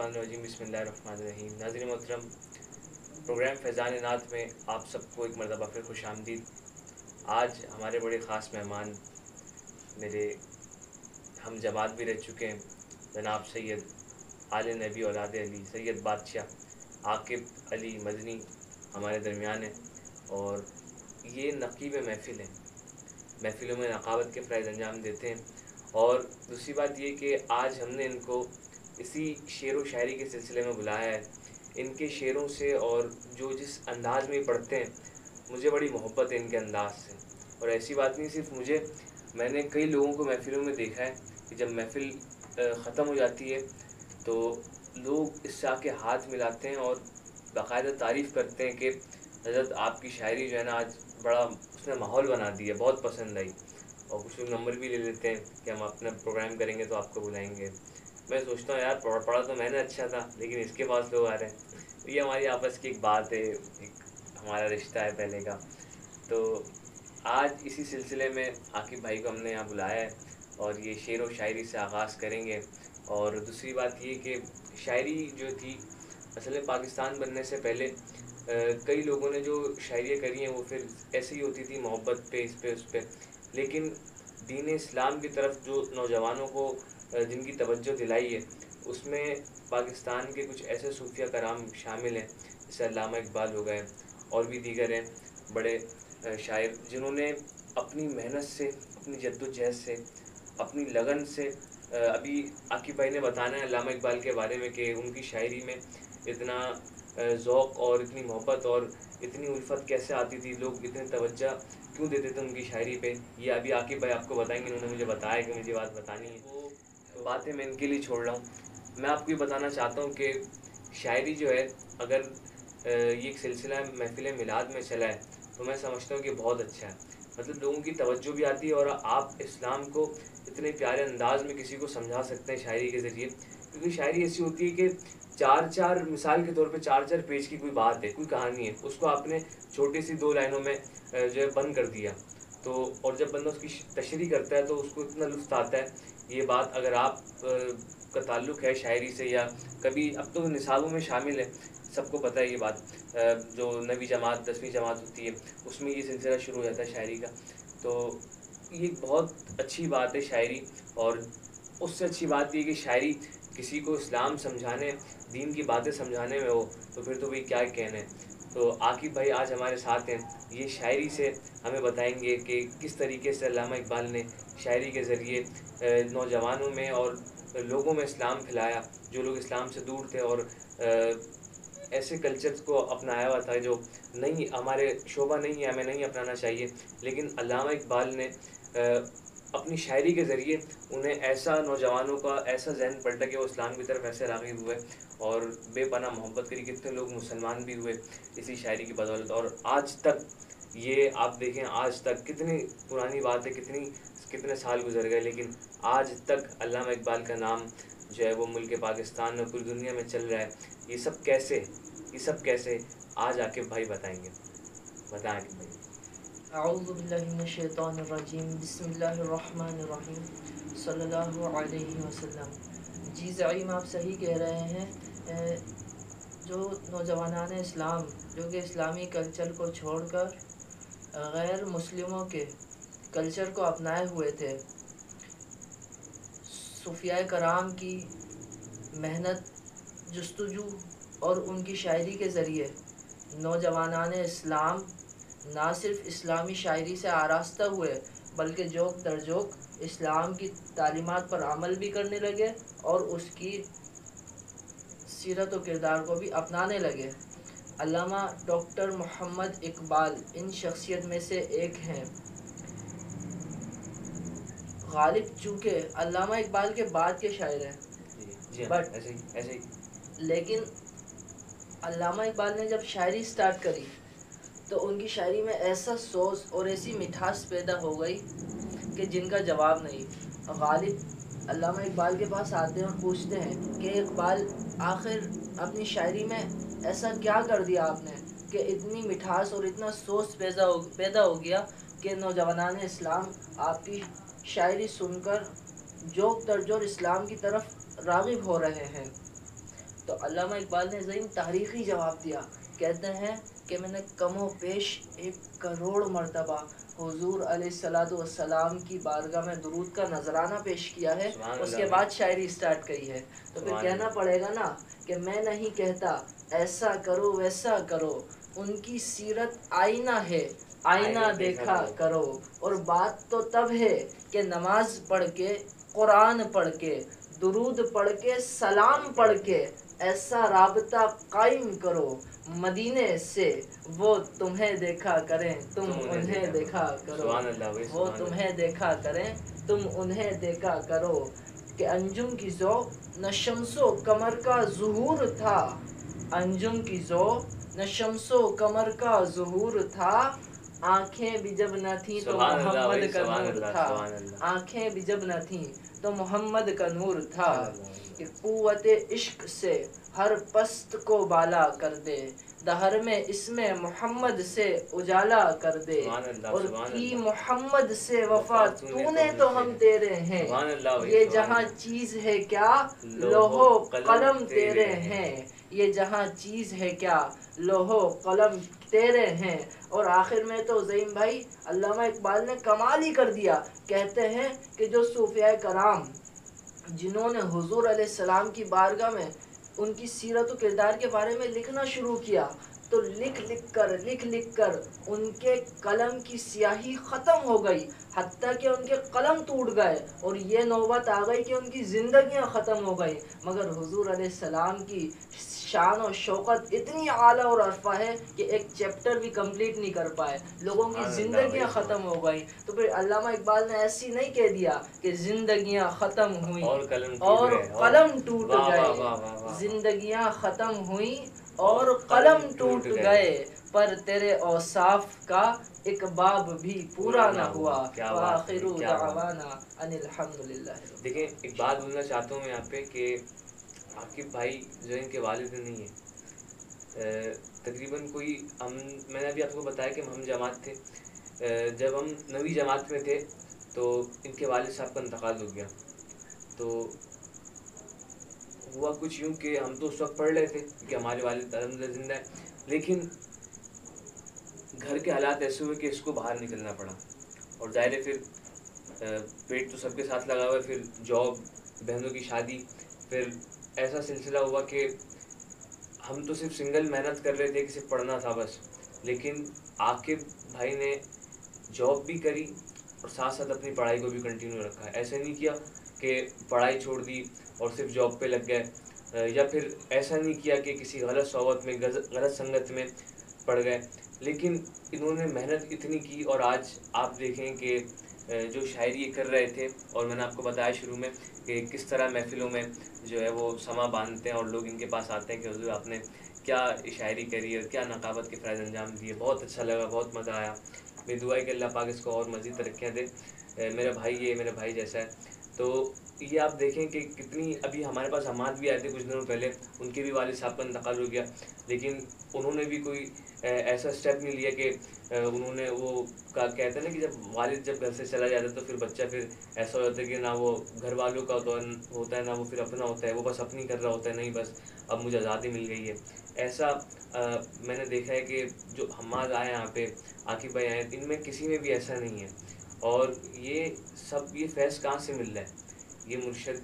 अज़बिल्लिमिनशैतानरजीम बसमीम नाजर मोहतरम, प्रोग्राम फैज़ान नात में आप सबको एक मरतबा फिर खुश आमदीद। आज हमारे बड़े ख़ास मेहमान मेरे हम जमात भी रह चुके हैं, जनाब सैयद आल नबी औलाद अली। सैयद बादशाह आकिब अली मदनी हमारे दरमियान है और ये नकीब महफ़िल हैं। महफ़िलों में नकावत के फ़्राइज़ अंजाम देते हैं। और दूसरी बात ये कि आज हमने इनको इसी शेर व शायरी के सिलसिले में बुलाया है। इनके शेरों से और जो जिस अंदाज में पढ़ते हैं, मुझे बड़ी मोहब्बत है इनके अंदाज से। और ऐसी बात नहीं सिर्फ़ मुझे, मैंने कई लोगों को महफ़िलों में देखा है कि जब महफ़िल ख़त्म हो जाती है तो लोग इससे आके हाथ मिलाते हैं और बाकायदा तारीफ़ करते हैं कि, हज़रत, आपकी शायरी जो है ना, आज बड़ा उसने माहौल बना दिया, बहुत पसंद आई। और कुछ लोग नंबर भी ले लेते हैं कि हम अपना प्रोग्राम करेंगे तो आपको बुलाएँगे। मैं सोचता हूँ यार पढ़ा पढ़ा तो मैंने अच्छा था लेकिन इसके पास लोग आ रहे हैं। ये हमारी आपस की एक बात है एक हमारा रिश्ता है पहले का। तो आज इसी सिलसिले में आकिब भाई को हमने यहाँ बुलाया है और ये शेर व शायरी से आगाज़ करेंगे। और दूसरी बात ये कि शायरी जो थी असल में पाकिस्तान बनने से पहले आ, कई लोगों ने जो शायरियाँ करी हैं वो फिर ऐसे ही होती थी मोहब्बत पे इस पे उस पर लेकिन दीन इस्लाम की तरफ़ जो नौजवानों को जिनकी तवज्जो दिलाई है, उसमें पाकिस्तान के कुछ ऐसे सूफिया कराम शामिल हैं, जैसे अलामा इकबाल हो गए, और भी दीगर हैं, बड़े शायर, जिन्होंने अपनी मेहनत से, अपनी जद्दोजहद से, अपनी लगन से अभी आकिब भाई ने बताना है अलामा इकबाल के बारे में कि उनकी शायरी में इतना ज़ौक़ और इतनी मोहब्बत और इतनी उल्फत कैसे आती थी, लोग इतने तवज्जो क्यों देते थे उनकी शायरी पे? ये अभी आकिब भाई आपको बताएँगे उन्होंने मुझे बताया कि मुझे बात बतानी है। बातें मैं इनके लिए छोड़ रहा हूँ। मैं आपको ये बताना चाहता हूँ कि शायरी जो है, अगर ये एक सिलसिला महफिल मिलाद में चला है तो मैं समझता हूँ कि बहुत अच्छा है। मतलब लोगों की तवज्जो भी आती है और आप इस्लाम को इतने प्यारे अंदाज में किसी को समझा सकते हैं शायरी के ज़रिए। क्योंकि शायरी ऐसी होती है कि चार चार मिसाल के तौर पे चार चार पेज की कोई बात है, कोई कहानी है, उसको आपने छोटी सी दो लाइनों में जो है बंद कर दिया। तो और जब बंदा उसकी तशरी करता है तो उसको इतना लुत्फ आता है ये बात अगर आप का ताल्लुक़ है शायरी से या कभी, अब तो निसाबों में शामिल है, सबको पता है ये बात। जो नवी जमात, दसवीं जमात होती है, उसमें ये सिलसिला शुरू हो जाता है शायरी का। तो ये बहुत अच्छी बात है शायरी, और उससे अच्छी बात ये कि शायरी किसी को इस्लाम समझाने, दीन की बातें समझाने में हो तो फिर तो भाई क्या कहने तो आकिब भाई आज हमारे साथ हैं, ये शायरी से हमें बताएँगे कि किस तरीके से इकबाल ने शायरी के ज़रिए नौजवानों में और लोगों में इस्लाम फैलाया, जो लोग इस्लाम से दूर थे और ऐसे कल्चर्स को अपनाया हुआ था जो नहीं, हमारे शोभा नहीं है, हमें नहीं अपनाना चाहिए। लेकिन अलामा इकबाल ने अपनी शायरी के ज़रिए उन्हें ऐसा नौजवानों का, ऐसा जहन पलटा कि वो इस्लाम की तरफ़ ऐसे रागिब हुए और बेपना मोहब्बत करी। कितने लोग मुसलमान भी हुए इसी शायरी की बदौलत। और आज तक ये आप देखें, आज तक कितनी पुरानी बात है कितनी, कितने साल गुजर गए, लेकिन आज तक अल्लाह इकबाल का नाम जो है वो मुल्क पाकिस्तान में पूरी दुनिया में चल रहा है। ये सब कैसे, ये सब कैसे आज आके भाई बताएँगे? बताएँ आके भाई। जी ज़ीम आप सही कह रहे हैं जो नौजवान इस्लाम, जो कि इस्लामी कल्चर को छोड़कर गैर मुस्लिमों के कल्चर को अपनाए हुए थे। सूफिया कराम की मेहनत, जस्तजू और उनकी शायरी के ज़रिए नौजवान इस्लाम, ना सिर्फ़ इस्लामी शायरी से आरास्ता हुए, बल्कि जोक दरजोक इस्लाम की तालीमत पर अमल भी करने लगे और उसकी सीरत व किरदार को भी अपनाने लगे। अल्लामा डॉक्टर मोहम्मद इकबाल इन शख्सियत में से एक हैं। गालिब चूँकि अल्लामा इकबाल के बाद के शायर हैं। बट ऐसे ऐसे लेकिन अल्लामा इकबाल ने जब शायरी स्टार्ट करी तो उनकी शायरी में ऐसा सोच और ऐसी मिठास पैदा हो गई कि जिनका जवाब नहीं। गालिब अल्लामा इकबाल के पास आते हैं और पूछते हैं कि इकबाल आखिर अपनी शायरी में ऐसा क्या कर दिया आपने कि इतनी मिठास और इतना सोच पैदा हो पैदा हो गया कि नौजवान इस्लाम आपकी शायरी सुनकर जोक तरजोर इस्लाम की तरफ़ रागब हो रहे हैं। तो अल्लामा इकबाल ने जहीन तारीख़ी जवाब दिया। कहते हैं कि मैंने कमो पेश एक करोड़ मरतबा हुजूर सलाम की बारगाह में दरूद का नजराना पेश किया है। उसके बाद शायरी स्टार्ट करी है। तो फिर कहना पड़ेगा ना कि मैं नहीं कहता ऐसा करो वैसा करो। उनकी सीरत आईना है आईना देखा करो। और बात तो तब है कि नमाज़ पढ़ के कुरान पढ़ के दुरूद पढ़ के सलाम पढ़ के ऐसा रबता कायम करो। मदीने से वो तुम्हें देखा करें तुम उन्हें देखा करो। वो तुम्हें देखा करें तुम उन्हें देखा करो। कि अंजुम की जो न शमसो कमर का जहूर था। अंजुम की जो न शमसो कमर का जहूर था। आँखें भी जब न थी तो मोहम्मद का नूर था। आँखें भी जब न थी तो मोहम्मद का नूर था। कुत इश्क से हर पस्त को बाला कर दे। दहर में इसमें मोहम्मद से उजाला कर दे। और की मोहम्मद से वफा तूने तो हम तेरे हैं। ये जहाँ चीज़ है क्या? लोहो कलम तेरे हैं। ये जहाँ चीज़ है क्या? लोहो कलम तेरे हैं। और आखिर में तो जईम भाई अल्लामा इकबाल ने कमाल ही कर दिया। कहते हैं कि जो सूफिया कराम जिन्होंने हुजूर सलाम की बारगाह में उनकी सीरत किरदार के बारे में लिखना शुरू किया। तो लिख लिख कर लिख लिख कर उनके कलम की स्याही ख़त्म हो गई हती कि उनके कलम टूट गए और ये नौबत आ गई कि उनकी ज़िंदगियाँ ख़त्म हो गई। मगर हुजूर सलाम की शान और शौकत इतनी आला और अरफा है कि एक चैप्टर भी कंप्लीट नहीं कर पाए। लोगों की जिंदगियाँ ख़त्म हो गई। तो फिर अल्लामा इकबाल ने ऐसी नहीं कह दिया कि जिंदगियाँ ख़त्म हुई और कलम और कलम टूट गए। जिंदगियाँ ख़त्म हुई और कलम टूट गए पर तेरे औसाफ का एक बाब भी पूरा ना हुआ। देखिए एक बात बोलना चाहता हूँ यहाँ पे कि आकिब भाई जो इनके वालिद नहीं है। तकरीबन कोई हम मैंने अभी आपको बताया कि हम जमात थे। जब हम नवी जमात में थे तो इनके वालिद साहब का इंतकाल हो गया। तो हुआ कुछ यूँ कि हम तो उस वक्त पढ़ रहे थे कि हमारे वालिद अलहमद ज़िंदा है। लेकिन घर के हालात ऐसे हुए कि इसको बाहर निकलना पड़ा। और ज़ाहिर फिर पेट तो सबके साथ लगा हुआ है, फिर जॉब, बहनों की शादी, फिर ऐसा सिलसिला हुआ कि हम तो सिर्फ़ सिंगल मेहनत कर रहे थे कि सिर्फ़ पढ़ना था बस। लेकिन आकिब भाई ने जॉब भी करी और साथ साथ अपनी पढ़ाई को भी कंटिन्यू रखा। ऐसे नहीं किया कि पढ़ाई छोड़ दी और सिर्फ़ जॉब पे लग गए या फिर ऐसा नहीं किया कि किसी गलत सोबत में, गलत संगत में पड़ गए। लेकिन इन्होंने मेहनत इतनी की और आज आप देखें कि जो शायरी कर रहे थे, और मैंने आपको बताया शुरू में कि किस तरह महफ़िलों में जो है वो समा बांधते हैं और लोग इनके पास आते हैं कि, हजूर, आपने क्या शायरी करी और क्या नकाबत के फ़ायदे अंजाम दिए? बहुत अच्छा लगा, बहुत मज़ा आया। मेरी दुआ है कि अल्लाह पाक इसको और मज़ीद तरक्याँ दे। मेरा भाई ये, मेरा भाई जैसा है। तो ये आप देखें कि कितनी अभी हमारे पास हमाद भी आए थे कुछ दिनों पहले उनके भी वालिद साहब का इंतकाल हो गया लेकिन उन्होंने भी कोई ऐसा स्टेप नहीं लिया कि उन्होंने वो का कहते हैं ना कि जब वालिद जब घर से चला जाता है तो फिर बच्चा फिर ऐसा हो जाता है कि ना वो घर वालों का तो होता है ना वो फिर अपना होता है वो बस अपनी कर रहा होता है नहीं बस अब मुझे आज़ादी मिल गई है। ऐसा आ, मैंने देखा है कि जो हमाद आए यहाँ पे आकिब भाई आए इनमें किसी में भी ऐसा नहीं है और ये सब ये फैस कहाँ से मिल रहा है? ये मुर्शद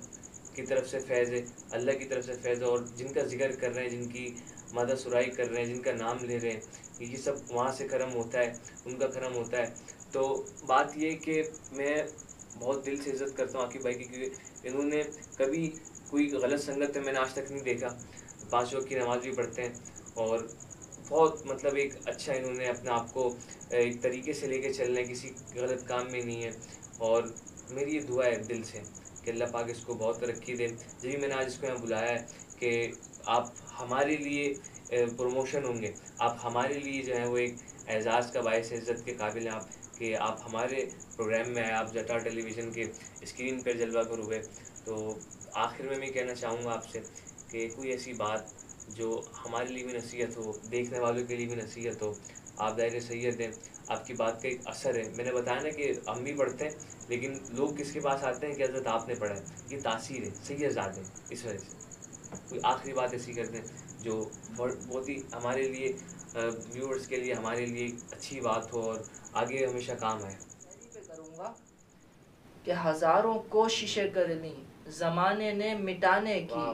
की तरफ़ से फैज़ है, अल्लाह की तरफ़ से फैज़ है और जिनका ज़िक्र कर रहे हैं, जिनकी मदद सुराई कर रहे हैं, जिनका नाम ले रहे हैं, ये सब वहाँ से करम होता है, उनका करम होता है। तो बात ये कि मैं बहुत दिल से इज़्ज़त करता हूँ आकिब भाई की, क्योंकि इन्होंने कभी कोई गलत संगत में मैंने आज तक नहीं देखा। पाँच वक्त की नमाज़ भी पढ़ते हैं और बहुत मतलब एक अच्छा इन्होंने अपने आप को एक तरीके से लेके चलना है, किसी गलत काम में नहीं है और मेरी ये दुआ है दिल से। कि अल्लाह पाक इसको बहुत तरक्की दे। जब मैंने आज इसको यहाँ बुलाया है कि आप हमारे लिए प्रमोशन होंगे, आप हमारे लिए जो है वो एक एजाज़ का बायस इज़्ज़त के काबिल हैं आप, कि आप हमारे प्रोग्राम में आए, आप जटा टेलीविज़न के स्क्रीन पर जलवा कर हुए तो आखिर में मैं कहना चाहूँगा आपसे कि कोई ऐसी बात जो हमारे लिए भी नसीहत हो, देखने वालों के लिए भी नसीहत हो आप दायरे सैयद हैं आपकी बात का एक असर है। मैंने बताया ना कि हम भी पढ़ते हैं लेकिन लोग किसके पास आते हैं कि हज़रत आपने पढ़ा है? ये तासीर है सही ज़्यादा है इस वजह से। कोई आखिरी बात ऐसी करते हैं जो बहुत ही हमारे लिए व्यूअर्स के लिए हमारे लिए अच्छी बात हो और आगे हमेशा काम आए। करूँगा कि हज़ारों कोशिशें करनी जमाने ने मिटाने की।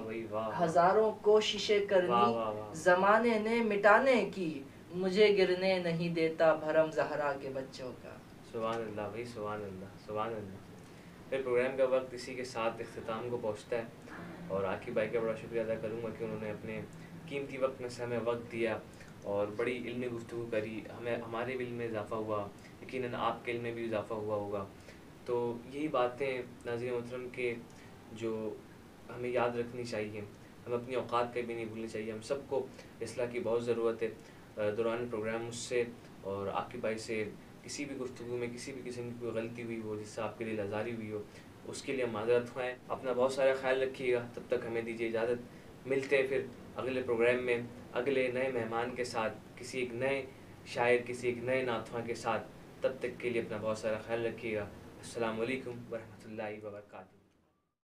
हज़ारों कोशिशें करनी जमाने ने मिटाने की। मुझे गिरने नहीं देता भरम जहरा के बच्चों का। सुबह अल्लाह भाई सुबह अल्लाह सुबह अल्लाह फिर प्रोग्राम का वक्त इसी के साथ अख्ताम को पहुँचता है और आकिब भाई का बड़ा शुक्रिया अदा करूँगा कि उन्होंने अपने कीमती वक्त में से हमें वक्त दिया और बड़ी इल्मी गुफ्तु करी। हमें, हमारे भी में इजाफ़ा हुआ यकीन आपके इल्म में भी इजाफ़ा हुआ होगा। तो यही बातें नाजिर मोहतरम के जो हमें याद रखनी चाहिए। हम अपनी औकात का भी नहीं भूलनी चाहिए। हम सबको इसलाह की बहुत ज़रूरत है। दौरान प्रोग्राम उससे और आपके भाई से किसी भी गुफ्तु में, किसी भी किस्म की कोई गलती हुई हो, जिससे आपके लिए लाजारी हुई हो, उसके लिए माजरत हुए अपना बहुत सारा ख्याल रखिएगा। तब तक हमें दीजिए इजाज़त। मिलते हैं फिर अगले प्रोग्राम में, अगले नए मेहमान के साथ, किसी एक नए शायर, किसी एक नए नाथवा के साथ। तब तक के लिए अपना बहुत सारा ख्याल रखिएगा। असल वरहमल वर्का